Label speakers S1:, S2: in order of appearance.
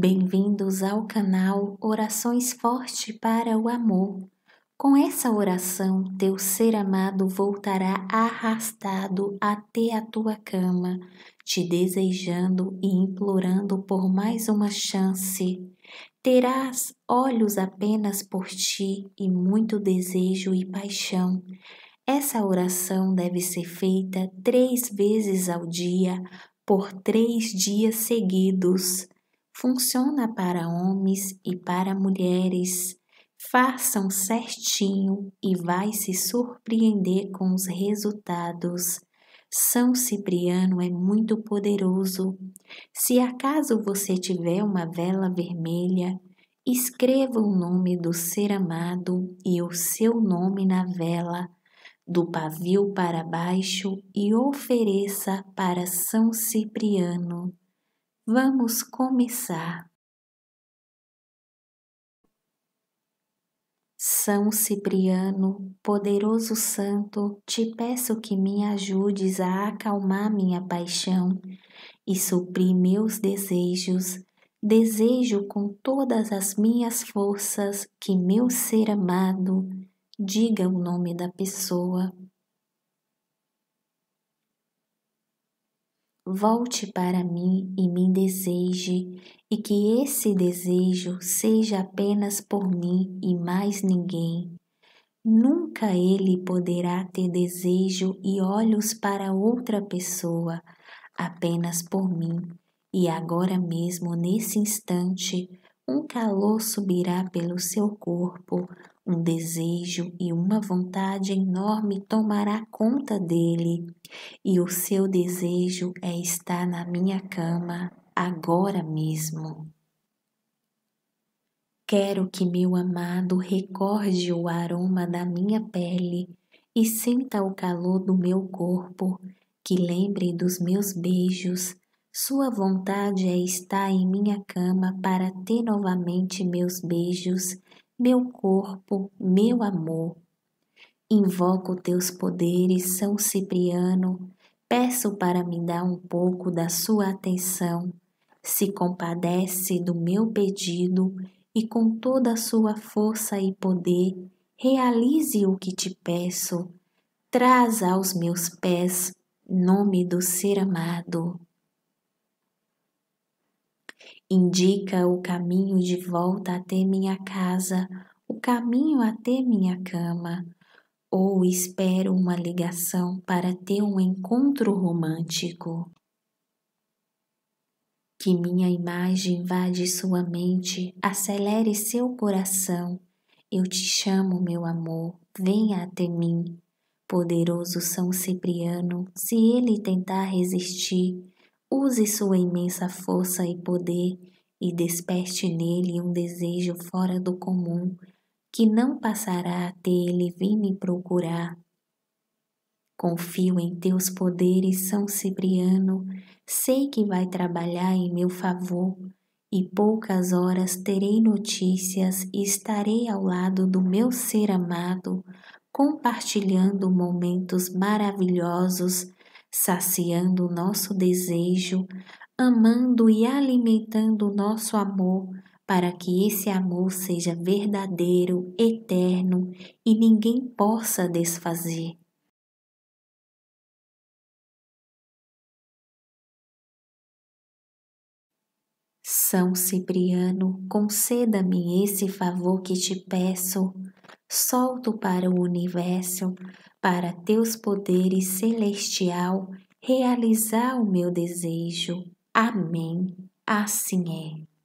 S1: Bem-vindos ao canal Orações Forte para o Amor. Com essa oração, teu ser amado voltará arrastado até a tua cama, te desejando e implorando por mais uma chance. Terás olhos apenas por ti e muito desejo e paixão. Essa oração deve ser feita três vezes ao dia, por três dias seguidos funciona para homens e para mulheres. Façam certinho e vai se surpreender com os resultados. São Cipriano é muito poderoso. Se acaso você tiver uma vela vermelha, escreva o nome do ser amado e o seu nome na vela, do pavio para baixo e ofereça para São Cipriano. Vamos começar. São Cipriano, poderoso santo, te peço que me ajudes a acalmar minha paixão e suprir meus desejos. Desejo com todas as minhas forças que meu ser amado diga o nome da pessoa volte para mim e me deseje, e que esse desejo seja apenas por mim e mais ninguém. Nunca ele poderá ter desejo e olhos para outra pessoa, apenas por mim. E agora mesmo, nesse instante, um calor subirá pelo seu corpo, um desejo e uma vontade enorme tomará conta dele, e o seu desejo é estar na minha cama agora mesmo. Quero que meu amado recorde o aroma da minha pele e sinta o calor do meu corpo, que lembre dos meus beijos. Sua vontade é estar em minha cama para ter novamente meus beijos meu corpo, meu amor. Invoco teus poderes, São Cipriano, peço para me dar um pouco da sua atenção. Se compadece do meu pedido e com toda a sua força e poder, realize o que te peço. Traz aos meus pés nome do ser amado indica o caminho de volta até minha casa, o caminho até minha cama, ou espero uma ligação para ter um encontro romântico. Que minha imagem invade sua mente, acelere seu coração. Eu te chamo, meu amor, venha até mim. Poderoso São Cipriano, se ele tentar resistir, Use sua imensa força e poder e desperte nele um desejo fora do comum, que não passará até ele vir me procurar. Confio em teus poderes, São Cipriano, sei que vai trabalhar em meu favor, e poucas horas terei notícias e estarei ao lado do meu ser amado, compartilhando momentos maravilhosos saciando o nosso desejo, amando e alimentando o nosso amor, para que esse amor seja verdadeiro, eterno e ninguém possa desfazer. São Cipriano, conceda-me esse favor que te peço. Solto para o universo para teus poderes celestial realizar o meu desejo. Amém. Assim é.